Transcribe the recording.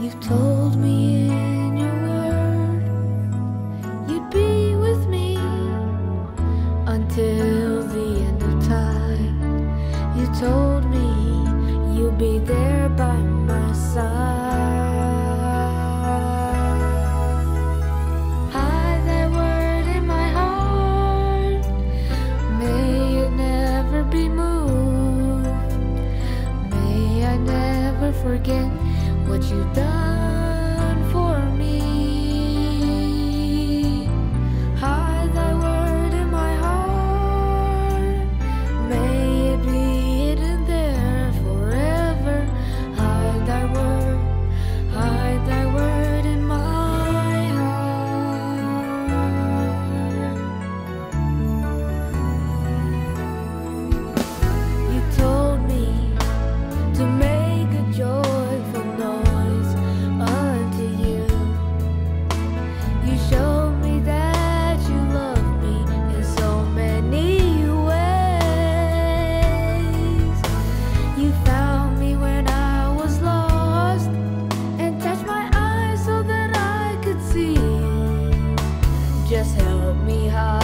You told me in your word you'd be with me until the end of time. You told me you'd be there by my side. Hide that word in my heart. May it never be moved. May I never forget what you done. me high.